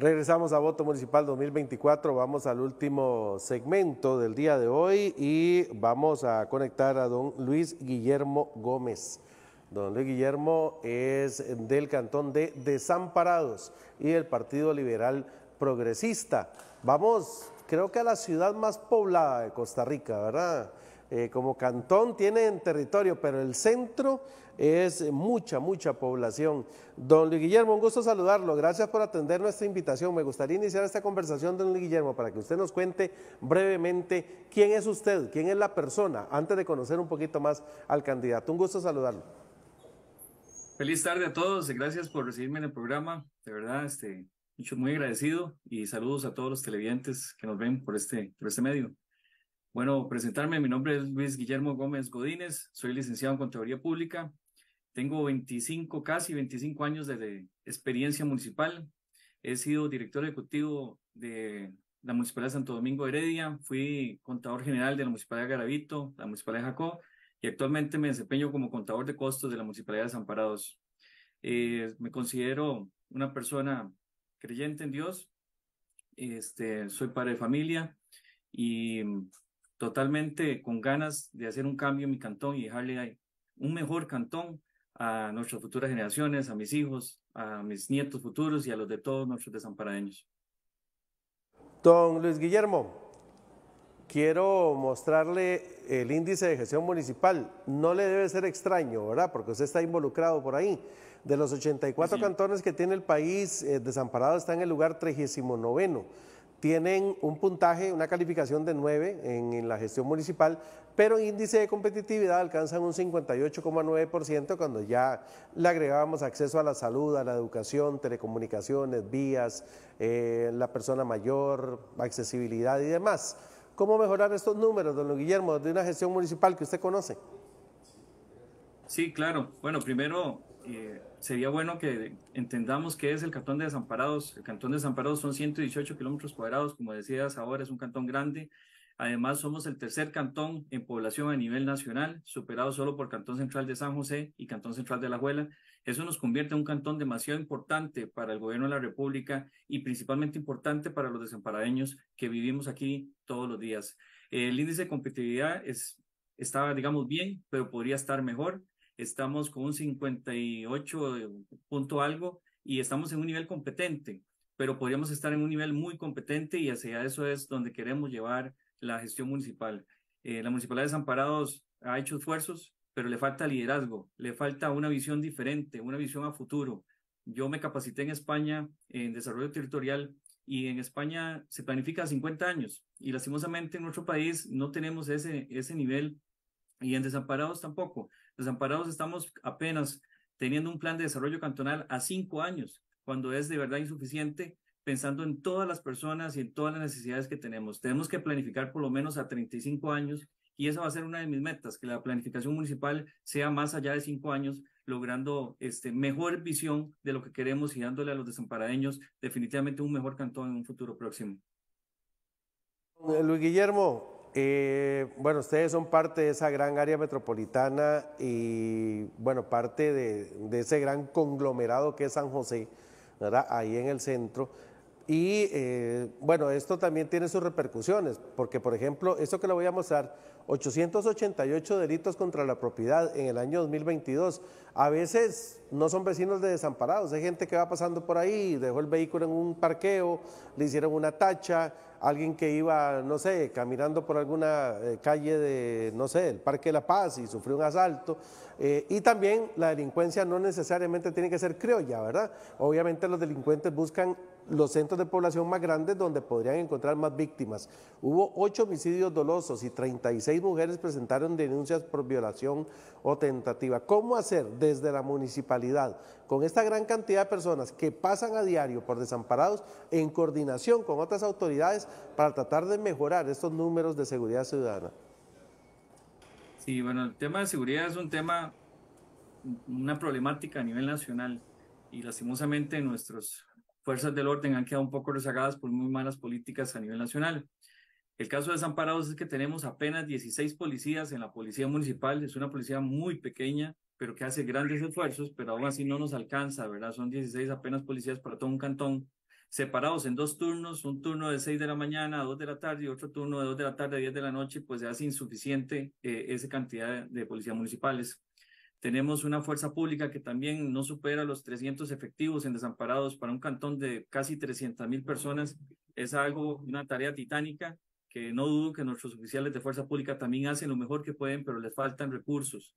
Regresamos a Voto Municipal 2024, vamos al último segmento del día de hoy y vamos a conectar a don Luis Guillermo Gómez. Don Luis Guillermo es del cantón de Desamparados y del Partido Liberal Progresista. Vamos, creo que a la ciudad más poblada de Costa Rica, ¿verdad? Eh, como cantón tienen territorio, pero el centro es mucha, mucha población. Don Luis Guillermo, un gusto saludarlo. Gracias por atender nuestra invitación. Me gustaría iniciar esta conversación, don Luis Guillermo, para que usted nos cuente brevemente quién es usted, quién es la persona, antes de conocer un poquito más al candidato. Un gusto saludarlo. Feliz tarde a todos, gracias por recibirme en el programa. De verdad, este, mucho muy agradecido y saludos a todos los televidentes que nos ven por este, por este medio. Bueno, presentarme, mi nombre es Luis Guillermo Gómez Godínez, soy licenciado en Contaduría Pública, tengo 25, casi 25 años de, experiencia municipal, he sido director ejecutivo de la Municipalidad de Santo Domingo Heredia, fui contador general de la Municipalidad de Garavito, la Municipalidad de Jacó, y actualmente me desempeño como contador de costos de la Municipalidad de Desamparados. Eh, me considero una persona creyente en Dios, este, soy padre de familia y totalmente con ganas de hacer un cambio en mi cantón y dejarle un mejor cantón a nuestras futuras generaciones, a mis hijos, a mis nietos futuros y a los de todos nuestros desamparadeños. Don Luis Guillermo, quiero mostrarle el índice de gestión municipal. No le debe ser extraño, ¿verdad? Porque usted está involucrado por ahí. De los 84 cantones que tiene el país, eh, desamparado está en el lugar 39 tienen un puntaje, una calificación de 9 en, la gestión municipal, pero índice de competitividad alcanzan un 58,9% cuando ya le agregábamos acceso a la salud, a la educación, telecomunicaciones, vías, eh, la persona mayor, accesibilidad y demás. ¿Cómo mejorar estos números, don Guillermo, de una gestión municipal que usted conoce? Sí, claro. Bueno, primero eh, sería bueno que entendamos qué es el Cantón de Desamparados. El Cantón de Desamparados son 118 kilómetros cuadrados, como decías ahora, es un cantón grande. Además, somos el tercer cantón en población a nivel nacional, superado solo por Cantón Central de San José y Cantón Central de La Juela. Eso nos convierte en un cantón demasiado importante para el gobierno de la República y principalmente importante para los desamparadeños que vivimos aquí todos los días. El índice de competitividad es, estaba, digamos, bien, pero podría estar mejor estamos con un 58 punto algo y estamos en un nivel competente, pero podríamos estar en un nivel muy competente y hacia eso es donde queremos llevar la gestión municipal. Eh, la Municipalidad de Desamparados ha hecho esfuerzos, pero le falta liderazgo, le falta una visión diferente, una visión a futuro. Yo me capacité en España en desarrollo territorial y en España se planifica a 50 años y lastimosamente en nuestro país no tenemos ese, ese nivel y en desamparados tampoco. Desamparados estamos apenas teniendo un plan de desarrollo cantonal a cinco años, cuando es de verdad insuficiente, pensando en todas las personas y en todas las necesidades que tenemos. Tenemos que planificar por lo menos a 35 años y esa va a ser una de mis metas, que la planificación municipal sea más allá de cinco años, logrando este, mejor visión de lo que queremos y dándole a los desamparadeños definitivamente un mejor cantón en un futuro próximo. Luis Guillermo, eh, bueno, ustedes son parte de esa gran área metropolitana y, bueno, parte de, ese gran conglomerado que es San José, ¿verdad? Ahí en el centro. Y, eh, bueno, esto también tiene sus repercusiones, porque, por ejemplo, esto que le voy a mostrar, 888 delitos contra la propiedad en el año 2022. A veces no son vecinos de desamparados, hay gente que va pasando por ahí, dejó el vehículo en un parqueo, le hicieron una tacha, alguien que iba, no sé, caminando por alguna eh, calle de, no sé, el Parque de la Paz y sufrió un asalto. Eh, y también la delincuencia no necesariamente tiene que ser criolla, ¿verdad? Obviamente los delincuentes buscan los centros de población más grandes donde podrían encontrar más víctimas. Hubo ocho homicidios dolosos y 36 mujeres presentaron denuncias por violación o tentativa. ¿Cómo hacer desde la municipalidad con esta gran cantidad de personas que pasan a diario por desamparados en coordinación con otras autoridades para tratar de mejorar estos números de seguridad ciudadana? Sí, bueno, el tema de seguridad es un tema, una problemática a nivel nacional y lastimosamente nuestros fuerzas del orden han quedado un poco rezagadas por muy malas políticas a nivel nacional. El caso de Desamparados es que tenemos apenas 16 policías en la policía municipal, es una policía muy pequeña, pero que hace grandes esfuerzos, pero aún así no nos alcanza, ¿verdad? Son 16 apenas policías para todo un cantón. separados en dos turnos, un turno de 6 de la mañana a 2 de la tarde y otro turno de 2 de la tarde a 10 de la noche, pues se hace insuficiente eh, esa cantidad de policías municipales. Tenemos una fuerza pública que también no supera los 300 efectivos en desamparados para un cantón de casi 300 mil personas. Es algo, una tarea titánica que no dudo que nuestros oficiales de fuerza pública también hacen lo mejor que pueden, pero les faltan recursos.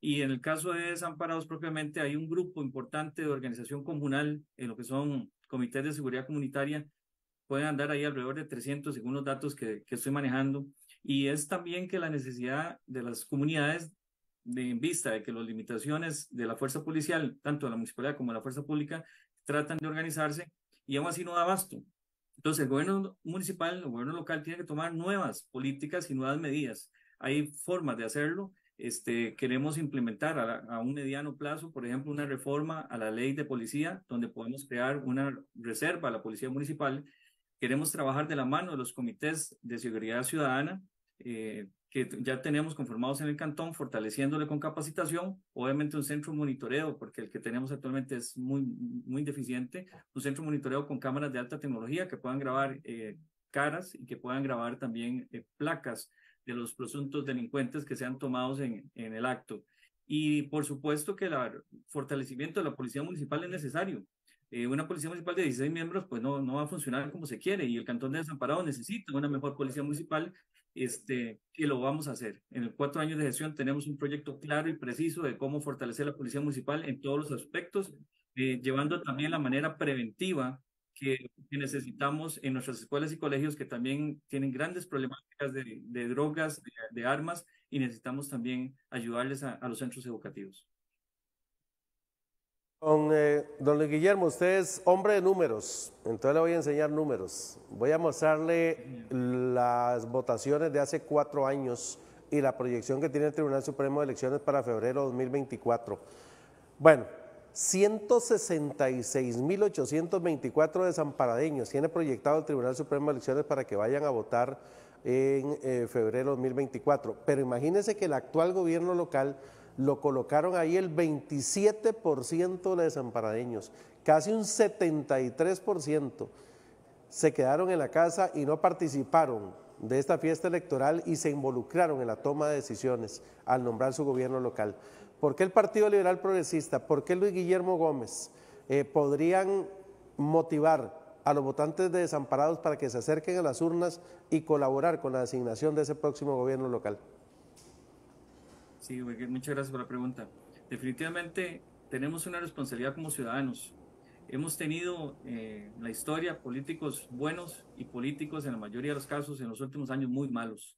Y en el caso de desamparados propiamente, hay un grupo importante de organización comunal en lo que son comités de seguridad comunitaria. Pueden andar ahí alrededor de 300 según los datos que, que estoy manejando. Y es también que la necesidad de las comunidades de, en vista de que las limitaciones de la fuerza policial, tanto de la municipalidad como de la fuerza pública, tratan de organizarse y aún así no da abasto. Entonces, el gobierno municipal, el gobierno local tiene que tomar nuevas políticas y nuevas medidas. Hay formas de hacerlo. Este, queremos implementar a, a, un mediano plazo, por ejemplo, una reforma a la ley de policía, donde podemos crear una reserva a la policía municipal. Queremos trabajar de la mano de los comités de seguridad ciudadana, eh, que ya tenemos conformados en el cantón, fortaleciéndole con capacitación, obviamente un centro de monitoreo, porque el que tenemos actualmente es muy, muy deficiente, un centro de monitoreo con cámaras de alta tecnología que puedan grabar eh, caras y que puedan grabar también eh, placas de los presuntos delincuentes que sean tomados en, en el acto. Y por supuesto que el fortalecimiento de la policía municipal es necesario. Eh, una policía municipal de 16 miembros pues no, no va a funcionar como se quiere y el cantón de Desamparado necesita una mejor policía municipal este, que lo vamos a hacer. En el cuatro años de gestión tenemos un proyecto claro y preciso de cómo fortalecer la policía municipal en todos los aspectos, eh, llevando también la manera preventiva que, necesitamos en nuestras escuelas y colegios que también tienen grandes problemáticas de, drogas, de, armas, y necesitamos también ayudarles a los centros educativos. Don, eh, don, Guillermo, usted es hombre de números, entonces le voy a enseñar números. Voy a mostrarle las votaciones de hace cuatro años y la proyección que tiene el Tribunal Supremo de Elecciones para febrero de 2024. Bueno, 166.824 desamparadeños tiene proyectado el Tribunal Supremo de Elecciones para que vayan a votar en eh, febrero de 2024. Pero imagínense que el actual gobierno local lo colocaron ahí el 27% de desamparadeños, casi un 73% se quedaron en la casa y no participaron de esta fiesta electoral y se involucraron en la toma de decisiones al nombrar su gobierno local. ¿Por qué el Partido Liberal Progresista? ¿Por qué Luis Guillermo Gómez eh, podrían motivar a los votantes de desamparados para que se acerquen a las urnas y colaborar con la designación de ese próximo gobierno local? Sí, muchas gracias por la pregunta. Definitivamente tenemos una responsabilidad como ciudadanos. Hemos tenido eh, la historia políticos buenos y políticos en la mayoría de los casos en los últimos años muy malos.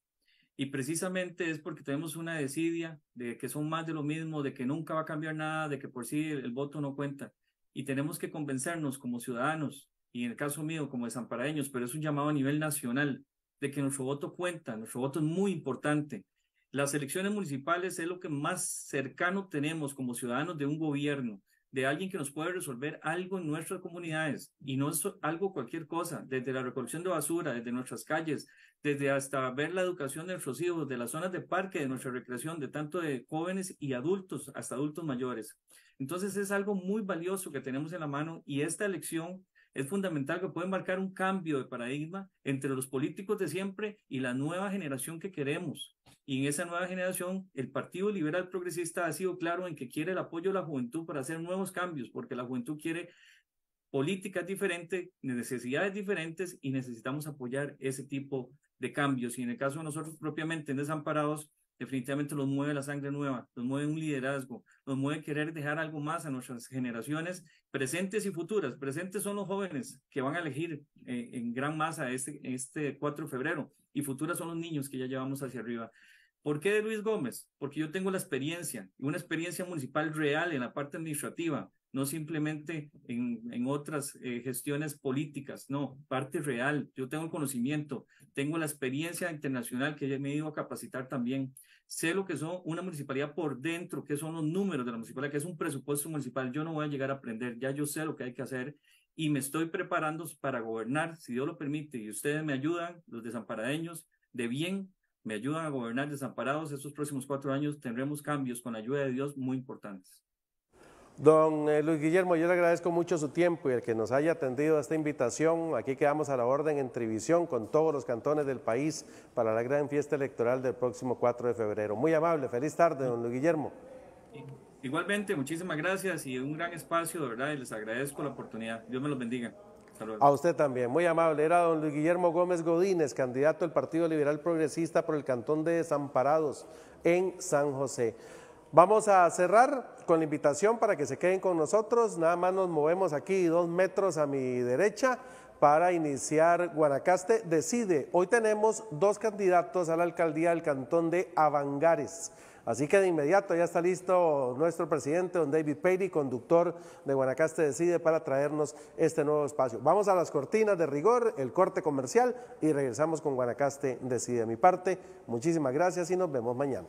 Y precisamente es porque tenemos una desidia de que son más de lo mismo, de que nunca va a cambiar nada, de que por sí el, voto no cuenta. Y tenemos que convencernos como ciudadanos, y en el caso mío como desamparadeños, pero es un llamado a nivel nacional, de que nuestro voto cuenta, nuestro voto es muy importante las elecciones municipales es lo que más cercano tenemos como ciudadanos de un gobierno, de alguien que nos puede resolver algo en nuestras comunidades y no es algo cualquier cosa, desde la recolección de basura, desde nuestras calles, desde hasta ver la educación de nuestros hijos, de las zonas de parque, de nuestra recreación, de tanto de jóvenes y adultos hasta adultos mayores. Entonces es algo muy valioso que tenemos en la mano y esta elección es fundamental que puede marcar un cambio de paradigma entre los políticos de siempre y la nueva generación que queremos. Y en esa nueva generación, el Partido Liberal Progresista ha sido claro en que quiere el apoyo de la juventud para hacer nuevos cambios, porque la juventud quiere políticas diferentes, necesidades diferentes y necesitamos apoyar ese tipo de cambios. Y en el caso de nosotros propiamente en Desamparados, definitivamente los mueve la sangre nueva, nos mueve un liderazgo, nos mueve querer dejar algo más a nuestras generaciones presentes y futuras. Presentes son los jóvenes que van a elegir eh, en gran masa este, este 4 de febrero y futuras son los niños que ya llevamos hacia arriba. ¿Por qué de Luis Gómez? Porque yo tengo la experiencia, una experiencia municipal real en la parte administrativa, no simplemente en, en otras eh, gestiones políticas, no, parte real. Yo tengo el conocimiento, tengo la experiencia internacional que me he ido a capacitar también. Sé lo que son una municipalidad por dentro, qué son los números de la municipalidad, qué es un presupuesto municipal. Yo no voy a llegar a aprender, ya yo sé lo que hay que hacer y me estoy preparando para gobernar, si Dios lo permite, y ustedes me ayudan, los desamparadeños, de bien, me ayudan a gobernar desamparados estos próximos cuatro años, tendremos cambios con la ayuda de Dios muy importantes. Don eh, Luis Guillermo, yo le agradezco mucho su tiempo y el que nos haya atendido a esta invitación. Aquí quedamos a la orden en Trivisión con todos los cantones del país para la gran fiesta electoral del próximo 4 de febrero. Muy amable, feliz tarde, don Luis Guillermo. Igualmente, muchísimas gracias y un gran espacio, de verdad, y les agradezco la oportunidad. Dios me los bendiga. A usted también, muy amable. Era don Luis Guillermo Gómez Godínez, candidato del Partido Liberal Progresista por el Cantón de Desamparados en San José. Vamos a cerrar con la invitación para que se queden con nosotros. Nada más nos movemos aquí dos metros a mi derecha para iniciar Guanacaste Decide. Hoy tenemos dos candidatos a la alcaldía del cantón de Avangares. Así que de inmediato ya está listo nuestro presidente, don David Peiry, conductor de Guanacaste Decide, para traernos este nuevo espacio. Vamos a las cortinas de rigor, el corte comercial y regresamos con Guanacaste Decide. De mi parte, muchísimas gracias y nos vemos mañana.